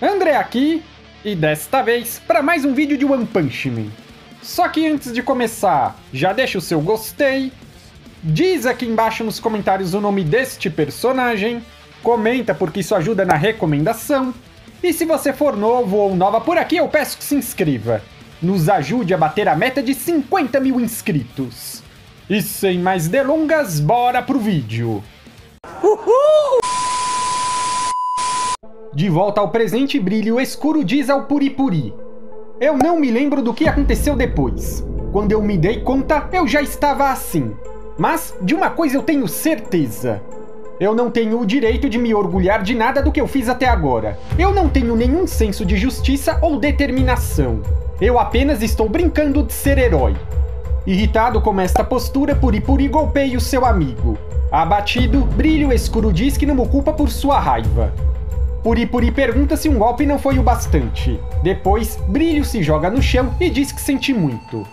André aqui, e desta vez para mais um vídeo de One Punch Man. Só que antes de começar, já deixa o seu gostei, diz aqui embaixo nos comentários o nome deste personagem, comenta porque isso ajuda na recomendação, e se você for novo ou nova por aqui, eu peço que se inscreva. Nos ajude a bater a meta de 50 mil inscritos. E sem mais delongas, bora pro vídeo. Uhul! De volta ao presente, Brilho Escuro diz ao Puripuri. Eu não me lembro do que aconteceu depois. Quando eu me dei conta, eu já estava assim. Mas de uma coisa eu tenho certeza. Eu não tenho o direito de me orgulhar de nada do que eu fiz até agora. Eu não tenho nenhum senso de justiça ou determinação. Eu apenas estou brincando de ser herói. Irritado com esta postura, Puripuri golpeia o seu amigo. Abatido, Brilho Escuro diz que não o culpa por sua raiva. Puripuri pergunta se um golpe não foi o bastante. Depois, Brilho se joga no chão e diz que sente muito.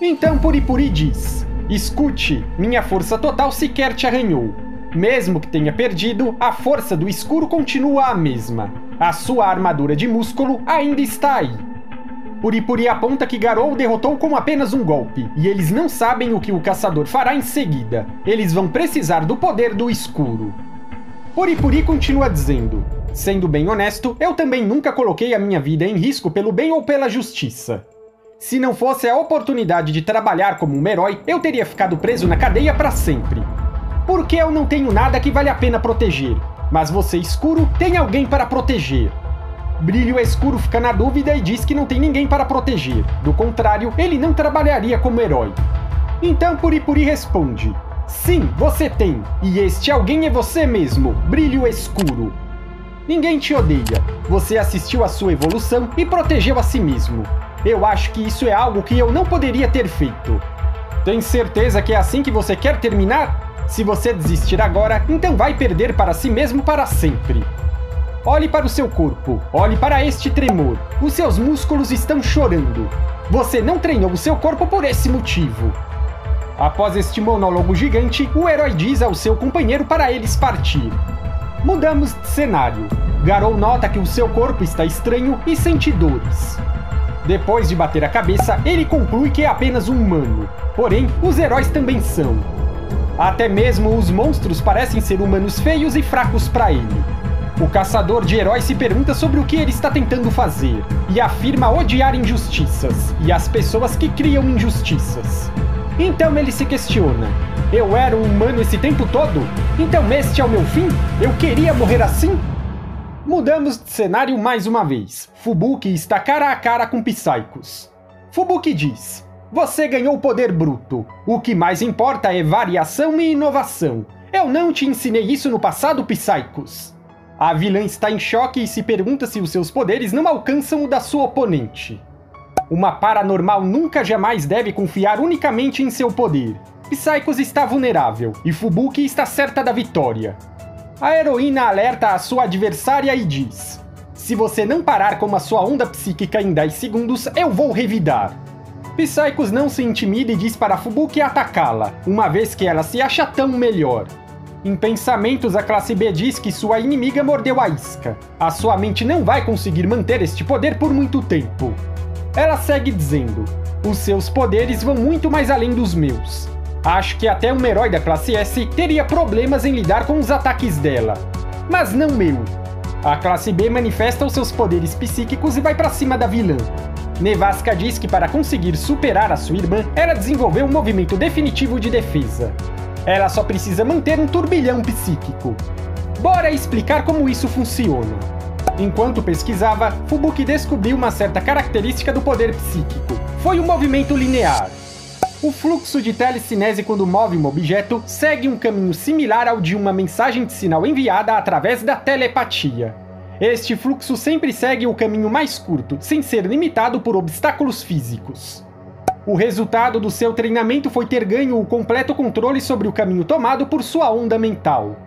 Então Puripuri diz: Escute, minha força total sequer te arranhou. Mesmo que tenha perdido, a força do escuro continua a mesma. A sua armadura de músculo ainda está aí. Puripuri aponta que Garou derrotou com apenas um golpe, e eles não sabem o que o caçador fará em seguida. Eles vão precisar do poder do escuro. Puripuri continua dizendo: Sendo bem honesto, eu também nunca coloquei a minha vida em risco pelo bem ou pela justiça. Se não fosse a oportunidade de trabalhar como um herói, eu teria ficado preso na cadeia para sempre. Porque eu não tenho nada que vale a pena proteger, mas você, escuro, tem alguém para proteger. Brilho Escuro fica na dúvida e diz que não tem ninguém para proteger. Do contrário, ele não trabalharia como herói. Então Puripuri responde: Sim, você tem, e este alguém é você mesmo, Brilho Escuro. Ninguém te odeia. Você assistiu à sua evolução e protegeu a si mesmo. Eu acho que isso é algo que eu não poderia ter feito. Tem certeza que é assim que você quer terminar? Se você desistir agora, então vai perder para si mesmo para sempre. Olhe para o seu corpo, olhe para este tremor. Os seus músculos estão chorando. Você não treinou o seu corpo por esse motivo. Após este monólogo gigante, o herói diz ao seu companheiro para eles partir. Mudamos de cenário. Garou nota que o seu corpo está estranho e sente dores. Depois de bater a cabeça, ele conclui que é apenas um humano. Porém, os heróis também são. Até mesmo os monstros parecem ser humanos feios e fracos para ele. O caçador de heróis se pergunta sobre o que ele está tentando fazer e afirma odiar injustiças e as pessoas que criam injustiças. Então ele se questiona: eu era um humano esse tempo todo? Então este é o meu fim? Eu queria morrer assim? Mudamos de cenário mais uma vez. Fubuki está cara a cara com Psychos. Fubuki diz: Você ganhou poder bruto. O que mais importa é variação e inovação. Eu não te ensinei isso no passado, Psychos. A vilã está em choque e se pergunta se os seus poderes não alcançam o da sua oponente. Uma paranormal nunca jamais deve confiar unicamente em seu poder. Psychos está vulnerável e Fubuki está certa da vitória. A heroína alerta a sua adversária e diz: Se você não parar com a sua onda psíquica em 10 segundos, eu vou revidar. Psychos não se intimida e diz para Fubuki atacá-la, uma vez que ela se acha tão melhor. Em pensamentos, a classe B diz que sua inimiga mordeu a isca. A sua mente não vai conseguir manter este poder por muito tempo. Ela segue dizendo: Os seus poderes vão muito mais além dos meus. Acho que até um herói da classe S teria problemas em lidar com os ataques dela. Mas não meu. A classe B manifesta os seus poderes psíquicos e vai para cima da vilã. Nevasca diz que para conseguir superar a sua irmã, ela desenvolveu um movimento definitivo de defesa. Ela só precisa manter um turbilhão psíquico. Bora explicar como isso funciona. Enquanto pesquisava, Fubuki descobriu uma certa característica do poder psíquico. Foi um movimento linear. O fluxo de telecinese quando move um objeto segue um caminho similar ao de uma mensagem de sinal enviada através da telepatia. Este fluxo sempre segue o caminho mais curto, sem ser limitado por obstáculos físicos. O resultado do seu treinamento foi ter ganho o completo controle sobre o caminho tomado por sua onda mental.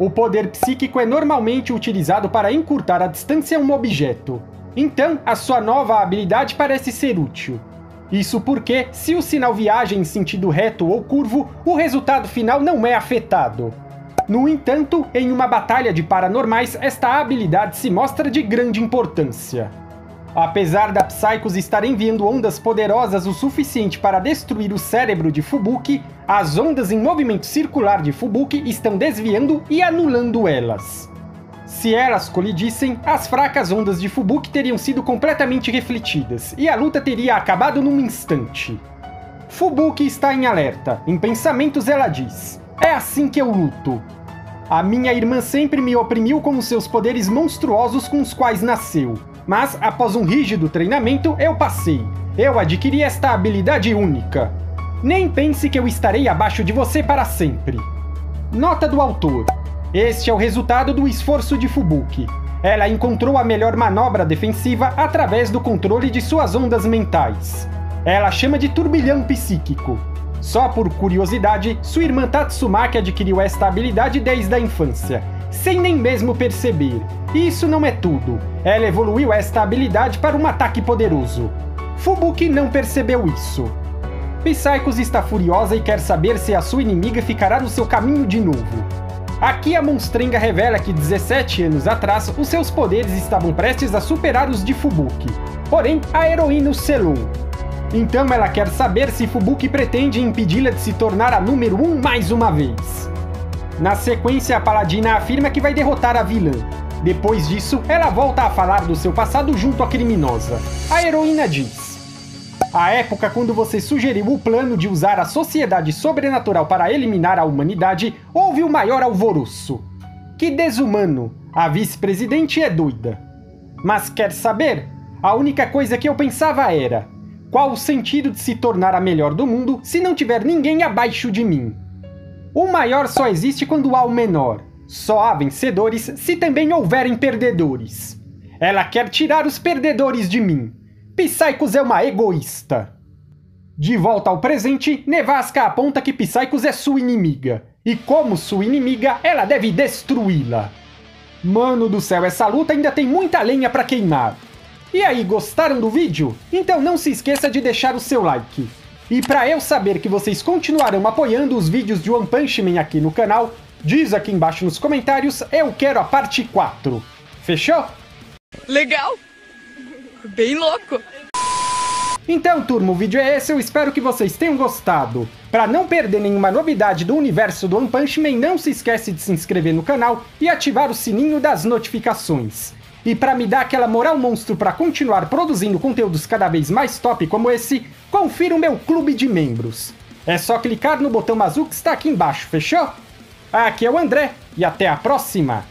O poder psíquico é normalmente utilizado para encurtar a distância a um objeto. Então, a sua nova habilidade parece ser útil. Isso porque, se o sinal viaja em sentido reto ou curvo, o resultado final não é afetado. No entanto, em uma batalha de paranormais, esta habilidade se mostra de grande importância. Apesar da Psychos estar enviando ondas poderosas o suficiente para destruir o cérebro de Fubuki, as ondas em movimento circular de Fubuki estão desviando e anulando elas. Se elas colidissem, as fracas ondas de Fubuki teriam sido completamente refletidas, e a luta teria acabado num instante. Fubuki está em alerta. Em pensamentos ela diz: É assim que eu luto. A minha irmã sempre me oprimiu com os seus poderes monstruosos com os quais nasceu. Mas, após um rígido treinamento, eu passei. Eu adquiri esta habilidade única. Nem pense que eu estarei abaixo de você para sempre. Nota do autor: Este é o resultado do esforço de Fubuki. Ela encontrou a melhor manobra defensiva através do controle de suas ondas mentais. Ela chama de turbilhão psíquico. Só por curiosidade, sua irmã Tatsumaki adquiriu esta habilidade desde a infância, sem nem mesmo perceber. E isso não é tudo. Ela evoluiu esta habilidade para um ataque poderoso. Fubuki não percebeu isso. Psychos está furiosa e quer saber se a sua inimiga ficará no seu caminho de novo. Aqui a monstrenga revela que 17 anos atrás os seus poderes estavam prestes a superar os de Fubuki. Porém, a heroína o selou. Então ela quer saber se Fubuki pretende impedi-la de se tornar a número 1 um mais uma vez. Na sequência, a paladina afirma que vai derrotar a vilã. Depois disso, ela volta a falar do seu passado junto à criminosa. A heroína diz: A época quando você sugeriu o plano de usar a sociedade sobrenatural para eliminar a humanidade, houve o maior alvoroço. Que desumano! A vice-presidente é doida. Mas quer saber? A única coisa que eu pensava era: qual o sentido de se tornar a melhor do mundo se não tiver ninguém abaixo de mim? O maior só existe quando há o menor. Só há vencedores se também houverem perdedores. Ela quer tirar os perdedores de mim. Psychos é uma egoísta. De volta ao presente, Nevasca aponta que Psychos é sua inimiga. E como sua inimiga, ela deve destruí-la. Mano do céu, essa luta ainda tem muita lenha para queimar. E aí, gostaram do vídeo? Então não se esqueça de deixar o seu like. E para eu saber que vocês continuarão apoiando os vídeos de One Punch Man aqui no canal, diz aqui embaixo nos comentários, eu quero a parte 4. Fechou? Legal! Bem louco! Então, turma, o vídeo é esse, eu espero que vocês tenham gostado. Para não perder nenhuma novidade do universo do One Punch Man, não se esquece de se inscrever no canal e ativar o sininho das notificações. E para me dar aquela moral monstro para continuar produzindo conteúdos cada vez mais top como esse, confira o meu clube de membros. É só clicar no botão azul que está aqui embaixo, fechou? Aqui é o André e até a próxima!